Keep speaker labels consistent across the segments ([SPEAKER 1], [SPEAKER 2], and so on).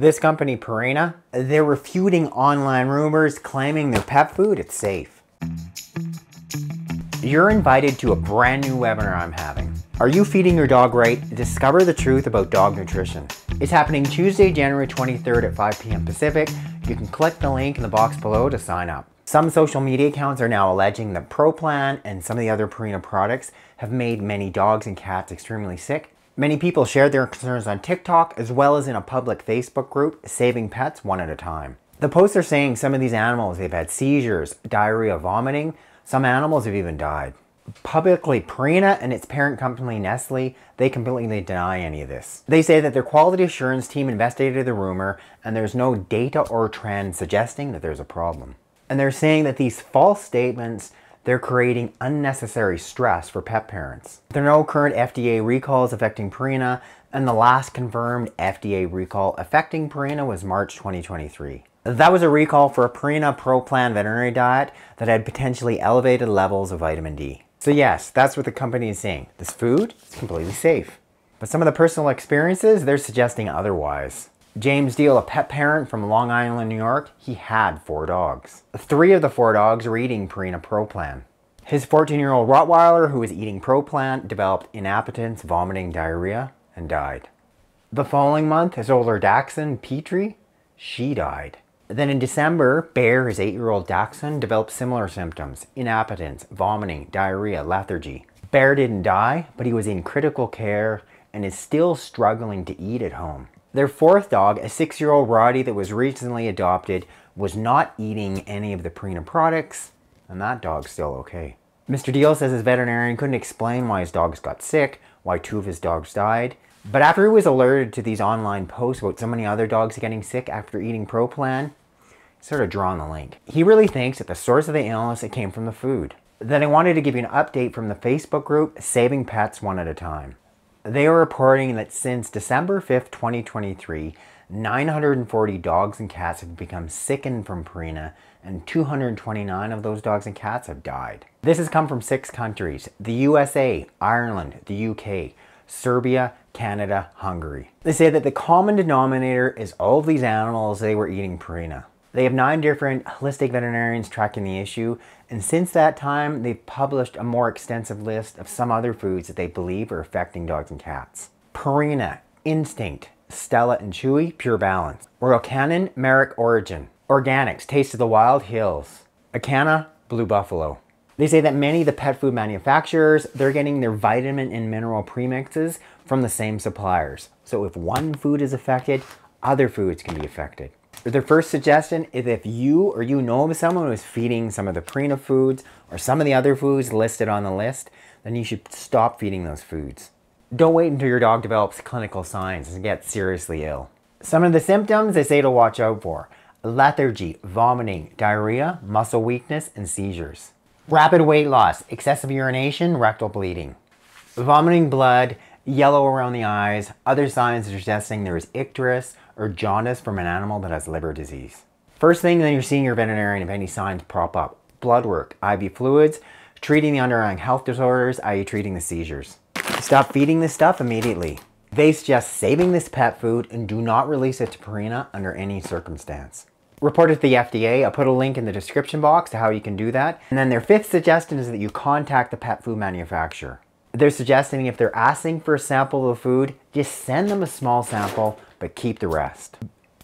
[SPEAKER 1] This company, Purina, they're refuting online rumors claiming their pet food is safe. You're invited to a brand new webinar I'm having. Are you feeding your dog right? Discover the truth about dog nutrition. It's happening Tuesday, January 23rd at 5 p.m. Pacific. You can click the link in the box below to sign up. Some social media accounts are now alleging that ProPlan and some of the other Purina products have made many dogs and cats extremely sick. Many people shared their concerns on TikTok as well as in a public Facebook group, Saving Pets One at a Time. The posts are saying some of these animals, they've had seizures, diarrhea, vomiting. Some animals have even died publicly Purina and its parent company Nestle, they completely deny any of this. They say that their quality assurance team investigated the rumor and there's no data or trend suggesting that there's a problem. And they're saying that these false statements they're creating unnecessary stress for pet parents. There are no current FDA recalls affecting Purina, and the last confirmed FDA recall affecting Purina was March 2023. That was a recall for a Purina Pro Plan veterinary diet that had potentially elevated levels of vitamin D. So yes, that's what the company is saying. This food is completely safe. But some of the personal experiences, they're suggesting otherwise. James Deal, a pet parent from Long Island, New York, he had four dogs. Three of the four dogs were eating Purina Pro Plan. His 14-year-old Rottweiler, who was eating Pro Plan, developed inappetence, vomiting, diarrhea, and died. The following month, his older Dachshund, Petrie, she died. Then in December, Bear, his eight-year-old Dachshund, developed similar symptoms, inappetence, vomiting, diarrhea, lethargy. Bear didn't die, but he was in critical care and is still struggling to eat at home. Their fourth dog, a six-year-old Rottie that was recently adopted, was not eating any of the Purina products, and that dog's still okay. Mr. Deal says his veterinarian couldn't explain why his dogs got sick, why two of his dogs died, but after he was alerted to these online posts about so many other dogs getting sick after eating ProPlan, he started drawing the link. He really thinks that the source of the illness it came from the food. Then I wanted to give you an update from the Facebook group Saving Pets One at a Time. They are reporting that since December 5th, 2023, 940 dogs and cats have become sickened from Purina and 229 of those dogs and cats have died. This has come from six countries, the USA, Ireland, the UK, Serbia, Canada, Hungary. They say that the common denominator is all of these animals, they were eating Purina. They have nine different holistic veterinarians tracking the issue, and since that time, they've published a more extensive list of some other foods that they believe are affecting dogs and cats. Purina, Instinct, Stella and Chewy, Pure Balance. Royal Canin, Merrick Orijen. Organics, Taste of the Wild Hills. Acana, Blue Buffalo. They say that many of the pet food manufacturers, they're getting their vitamin and mineral premixes from the same suppliers. So if one food is affected, other foods can be affected. Their first suggestion is if you or you know of someone who is feeding some of the Purina foods or some of the other foods listed on the list, then you should stop feeding those foods. Don't wait until your dog develops clinical signs and gets seriously ill. Some of the symptoms they say to watch out for. Lethargy, vomiting, diarrhea, muscle weakness, and seizures. Rapid weight loss, excessive urination, rectal bleeding. Vomiting blood, yellow around the eyes, other signs suggesting there is icterus or jaundice from an animal that has liver disease. First thing then you're seeing your veterinarian if any signs prop up. Blood work, IV fluids, treating the underlying health disorders, i.e. treating the seizures. Stop feeding this stuff immediately. They suggest saving this pet food and do not release it to Purina under any circumstance. Report it to the FDA. I'll put a link in the description box to how you can do that. And then their fifth suggestion is that you contact the pet food manufacturer. They're suggesting if they're asking for a sample of food, just send them a small sample, but keep the rest.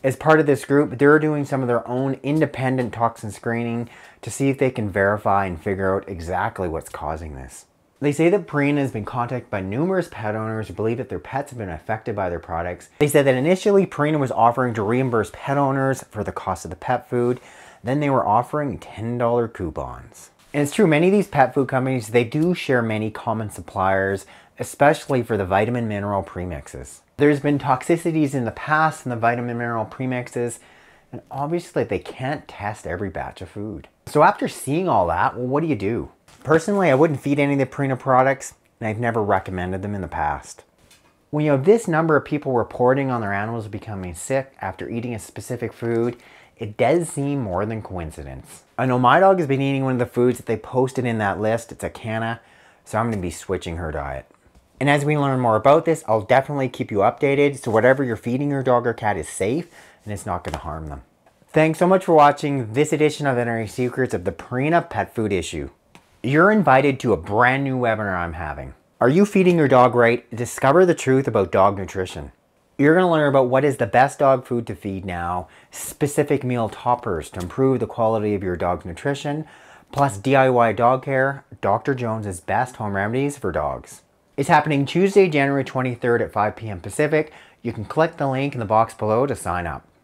[SPEAKER 1] As part of this group, they're doing some of their own independent toxin screening to see if they can verify and figure out exactly what's causing this. They say that Purina has been contacted by numerous pet owners who believe that their pets have been affected by their products. They said that initially Purina was offering to reimburse pet owners for the cost of the pet food. Then they were offering $10 coupons. And it's true, many of these pet food companies, they do share many common suppliers, especially for the vitamin mineral premixes. There's been toxicities in the past in the vitamin mineral premixes, and obviously they can't test every batch of food. So after seeing all that, well, what do you do? Personally, I wouldn't feed any of the Purina products, and I've never recommended them in the past. When you have this number of people reporting on their animals becoming sick after eating a specific food, it does seem more than coincidence. I know my dog has been eating one of the foods that they posted in that list. It's Acana, so I'm going to be switching her diet. And as we learn more about this, I'll definitely keep you updated so whatever you're feeding your dog or cat is safe and it's not going to harm them. Thanks so much for watching this edition of Veterinary Secrets of the Purina Pet Food Issue. You're invited to a brand new webinar I'm having. Are you feeding your dog right? Discover the truth about dog nutrition. You're going to learn about what is the best dog food to feed now, specific meal toppers to improve the quality of your dog's nutrition, plus DIY dog care, Dr. Jones's best home remedies for dogs. It's happening Tuesday, January 23rd at 5 p.m. Pacific. You can click the link in the box below to sign up.